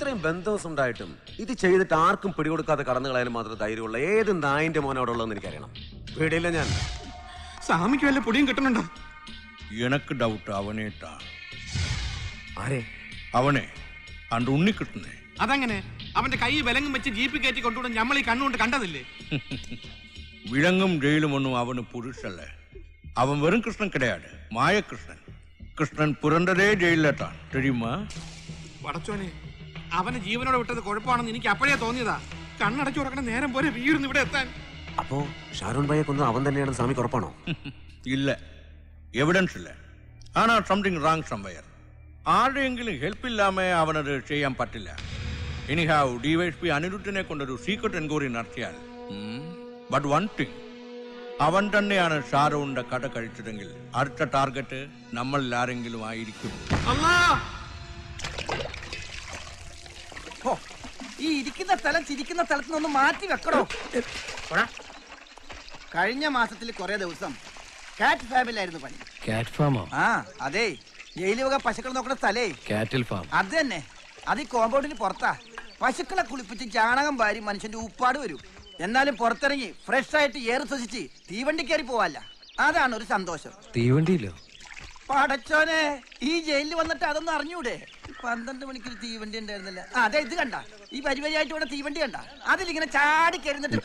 ഇത്രയും ബന്ധവസ് ഉണ്ടായിട്ടും ഇത് ചെയ്തിട്ട് ആർക്കും പിടികൊടുക്കാതെ കടന്നു കളയാനും മാത്രം ധൈര്യമുള്ള. ഏത് നായന്റെ മോൻ അവിടെ ഉള്ളതെന്ന് എനിക്കറിയണം. പേടിയില്ല ഞാൻ. സ്വാമിക്ക് വല്ല പൊടിയും കിട്ടുന്നുണ്ടോ എനക്ക് ഡൗട്ട് അവനേട്ടാ ആരെ? അവനെ. അണ്ട് ഉണ്ണി കിട്ടുന്നേ. അതങ്ങനെ? അവന്റെ കൈ വിലങ്ങും വെച്ച് ജീപ്പ് കയറ്റി കൊണ്ടുപോകണം നമ്മൾ ഈ കണ്ണുകൊണ്ട് കണ്ടതില്ലേ? വിഴങ്ങും ജയിലും ഒന്നും അവന് പുരുഷല്ലേ. അവൻ വെറും കൃഷ്ണൻ കിടയാട്. മായ കൃഷ്ണൻ പുരണ്ടതേ ജയിലിലേട്ടാണ് തെരിയുമോ വടച്ചോണേ അവനെ ജീവനോടെ വിട്ടത് കുഴപ്പമാണെന്ന് എനിക്ക് അപ്പോഴേ തോന്നിയതാ. കണ്ണടച്ചു ഉറക്കണ നേരം പോലെ വീരുന്നു ഇവിടെ എത്താൻ. അപ്പോ ഷാരൂൺ ഭായെ കൊന്നത് അവൻ തന്നെയാണ് സ്വാമി കൊറപ്പാണോ ഇല്ല. എവിഡൻസ് ഇല്ല. ആണോ സംതിങ് റാങ് സംവയർ ആരുടെയെങ്കിലും ഹെൽപ്പ് ഇല്ലാമേ അവനത് ചെയ്യാൻ പറ്റില്ല. എനിഹാവ് ഡി വൈ പി അനിരുദ്ധനെ കൊണ്ടൊരു സീക്രട്ട് എൻക്വയറി നടത്തിയാൽ ബട്ട് വൺ തിങ് അവൻ തന്നെയാണ് ഷാരൂണിന്റെ കട കഴിച്ചതെങ്കിൽ അടുത്ത ടാർഗറ്റ് നമ്മളിൽ ആരെങ്കിലും ആയിരിക്കും. അല്ലാ ഈ ഇരിക്കുന്ന സ്ഥലം ചിരിക്കുന്ന സ്ഥലത്ത് നിന്ന് മാറ്റി വെക്കണോ കഴിഞ്ഞ മാസത്തിൽ കുറെ ദിവസം കാറ്റ് ഫാമിലായിരുന്നു പണി. കാറ്റ് ഫാമോ ആ? അതെ. ജയിൽ വക പശുക്കൾ നോക്കുന്ന സ്ഥലേ. കാറ്റിൽ ഫാം അത് തന്നെ. അത് ഈ കോമ്പൗണ്ടിന് പുറത്താ. പശുക്കളെ കുളിപ്പിച്ച് ചാണകം വാരി മനുഷ്യന്റെ ഉപ്പാട് വരും. എന്നാലും പുറത്തിറങ്ങി ഫ്രഷ് ആയിട്ട് ഏറ് ശ്വസിച്ച് തീവണ്ടി കയറി പോവാല്ല. അതാണ് ഒരു സന്തോഷം. തീവണ്ടിയില്ലോ പടച്ചോനെ ഈ ജയിലിൽ വന്നിട്ട് അതൊന്നും അറിഞ്ഞൂടെ? പന്ത്രണ്ട് മണിക്ക് ഒരു തീവണ്ടി ഉണ്ടായിരുന്നില്ല. ആ, അതെ ഇത് കണ്ട. ഈ പരിപാടിയായിട്ട് ഇവിടെ തീവണ്ടി കണ്ട. അതിലിങ്ങനെ ചാടി കയറുന്നിട്ട്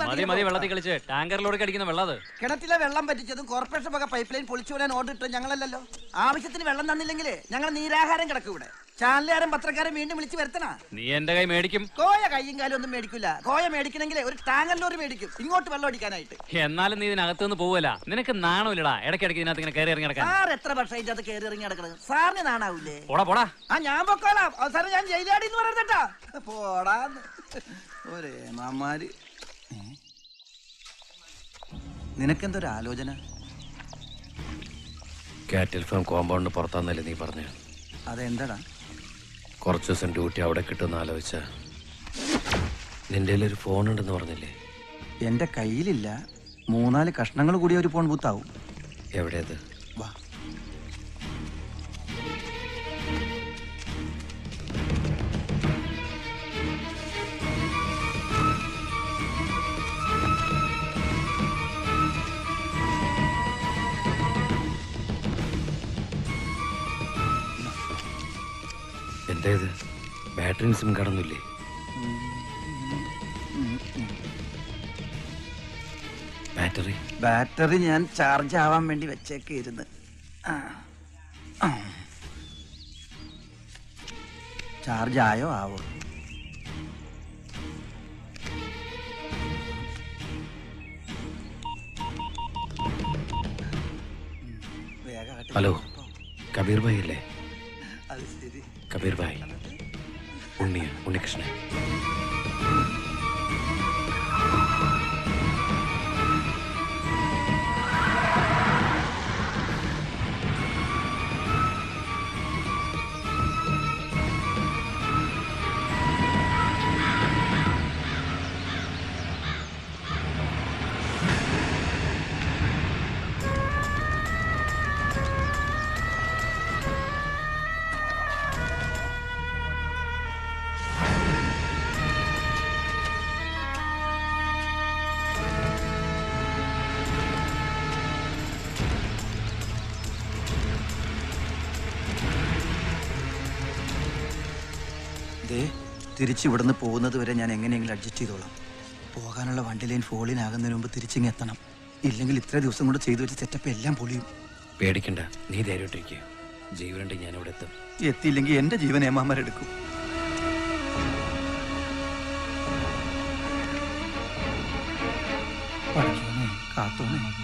മതി മതി വെള്ളത്തിൽ കളിച്ച്. ടാങ്കറിലൂടെ അടിക്കുന്ന വെള്ളം അത്. കിണറ്റിലെ വെള്ളം പറ്റിച്ചതും കോർപ്പറേഷൻ വക പൈപ്പ് ലൈൻ പൊളിച്ചു വിടാൻ ഓർഡർ ഇട്ടത് ഞങ്ങളല്ലല്ലോ. ആവശ്യത്തിന് വെള്ളം തന്നില്ലെങ്കിലേ ഞങ്ങൾ നീരാഹാരം കിടക്കും ഇവിടെ. ചാനലുകാരൻ പത്രക്കാരൻ വീണ്ടും വിളിച്ച് വരുത്തണ? നീ എന്റെ കൈ മേടിക്കും. കോയ കൈയും കാലും ഒന്നും മേടിക്കില്ല കോയ മേടിക്കണമെങ്കിൽ ഒരു ടാങ്കർ ലോറി മേടിക്കും. ഇങ്ങോട്ട് വെള്ളം അടിക്കാനായിട്ട്. എന്നാലും നീ ഇതിനകത്ത് നിന്ന് പോവല്ല നിനക്ക് നാണമില്ലടാ. ഇടയ്ക്കിടയ്ക്ക് ഇതിനകത്ത് ഇങ്ങനെ കയറി ഇറങ്ങി നടക്കാൻ. സാർ എത്ര വർഷം ഇതിനകത്ത് കയറി ഇറങ്ങി നടക്കണത്? സാറിന് നാണാവൂലേ? പോടാ പോടാ. ആ ഞാൻ പൊക്കോളാം. അവസാനം ഞാൻ ജയിലാടി എന്ന് പറയുന്നട്ടാ പോടാ ഒരേ മാമാര്. നിനക്കെന്തൊരു ആലോചന? കാറ്റിൽ ഫാം കോമ്പൗണ്ടിന് പുറത്താന്നല്ലേ നീ പറഞ്ഞു അതെന്താടാ? കുറച്ച് ദിവസം ഡ്യൂട്ടി അവിടെ കിട്ടുമെന്ന് ആലോചിച്ച. നിന്റെ ഒരു ഫോൺ ഉണ്ടെന്ന് പറഞ്ഞില്ലേ? എന്റെ കയ്യിലില്ല. മൂന്നാൽ കഷ്ണങ്ങൾ കൂടി ഒരു ഫോൺ ബൂത്താവും എവിടെയത്? എന്താ ബാറ്ററി സിം കടന്നില്ലേ? ബാറ്ററി? ബാറ്ററി ഞാൻ ചാർജ് ആവാൻ വേണ്ടി വെച്ചേക്കിരുന്ന് ചാർജ് ആയോ? ആവോ? ഹലോ കബീർ ഭായി അല്ലേ? അത് ശരി കബീർ ഭായ് തിരിച്ച് ഇവിടുന്ന് പോകുന്നത് വരെ ഞാൻ എങ്ങനെയെങ്കിലും അഡ്ജസ്റ്റ് ചെയ്തോളാം. പോകാനുള്ള വണ്ടി ലൈൻ ഫോളിനാകുന്നതിന് മുമ്പ് തിരിച്ചിങ്ങ് എത്തണം. ഇല്ലെങ്കിൽ ഇത്ര ദിവസം കൊണ്ട് ചെയ്തു വെച്ച സെറ്റപ്പ് എല്ലാം പൊളിയും. പേടിക്കണ്ട. നീ ധൈര്യമായിട്ടിരിക്കുക ഞാൻ ഇവിടെ എത്തും. എത്തിയില്ലെങ്കിൽ എന്റെ ജീവൻ ഏമാമാരെടുക്കും പഠിച്ചോനെ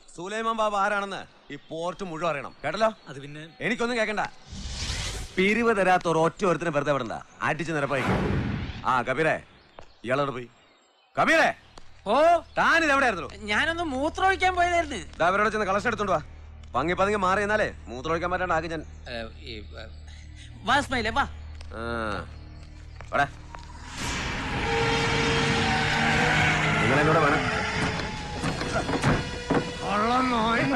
സുലൈമാൻ ബാബ ആരാണെന്ന് ഈ പോർട്ട് മുഴുവൻ അറിയണം. കേട്ടല്ലോ? അത് പിന്നെ എനിക്കൊന്നും കേക്കണ്ട. പിരിവ് തരാത്ത ഒരു ഒറ്റ ഒരുത്തിനെ വെറുതെ വിടണ്ട. ആറ്റിച്ച് നിരപ്പായി ആ കബീരെ ഇയാളോട് പോയി? കബീരെ ഓ! താൻ ഇത് എവിടെയായിരുന്നു? ഞാനൊന്ന് മൂത്രമൊഴിക്കാൻ പോയതായിരുന്നു. ദാ അവരോട് ചെന്ന് കളക്ഷൻ എടുത്തോണ്ട് വാ. പങ്ങി പതുങ്ങി മാറി എന്നാലേ മൂത്രമൊഴിക്കാൻ പറ്റാണ്ട് ആക്കി ഞാൻ വാ സ്മൈലേ വാ. online.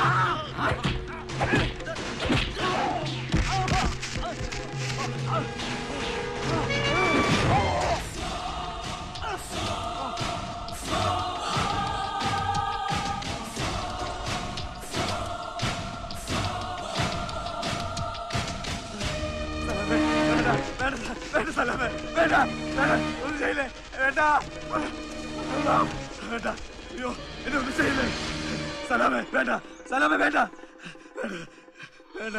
Ah! വേണ്ട ഒന്നും ചെയ്യില്ലേ വേണ്ട വേണ്ട അയ്യോ എന്നെ ഒന്നും ചെയ്യില്ലേ സലാമേ വേണ്ട സലാമേ വേണ്ട വേണ്ട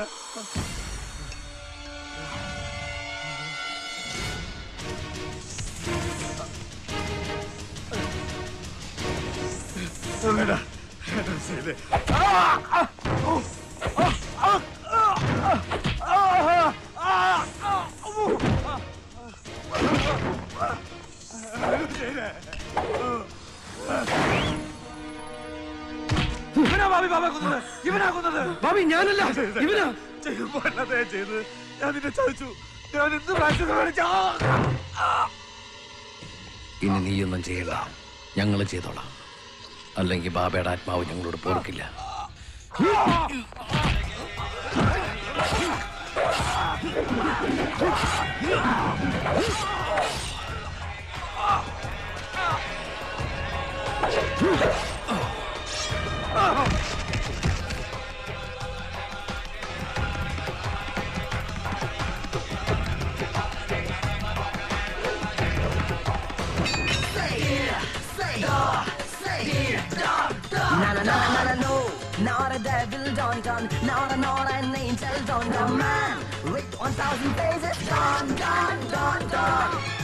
വേണ്ട വേണ്ട ചെയ്യില്ലേ ആ ആ ഓ ആ വാടാ. നിങ്ങളെന്നോട് വേണം ഇനി നീയൊന്നും ചെയ്യുക ഞങ്ങൾ ചെയ്തോളാം. അല്ലെങ്കിൽ ബാബയുടെ ആത്മാവ് ഞങ്ങളോട് പോർക്കില്ല Na na na na na no, not a devil don't come, not a not an angel don't come man. With one thousand faces, done, done, done, done.